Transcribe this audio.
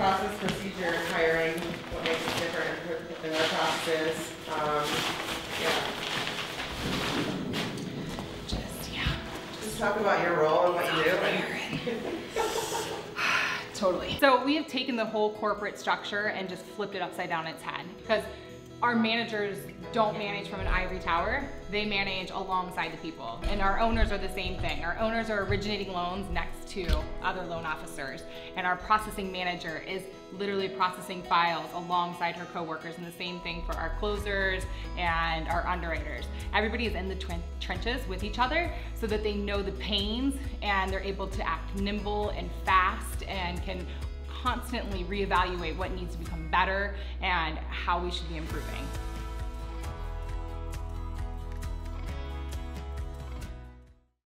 process, procedure, hiring, what makes it different than our processes, um, yeah. Just, yeah, Just talk about your role and what you do. totally. So we have taken the whole corporate structure and just flipped it upside down its head because our managers don't manage from an ivory tower. They manage alongside the people. And our owners are the same thing. Our owners are originating loans next to other loan officers. And our processing manager is literally processing files alongside her coworkers. And the same thing for our closers and our underwriters. Everybody is in the trenches with each other so that they know the pains and they're able to act nimble and fast and can constantly reevaluate what needs to become better and how we should be improving.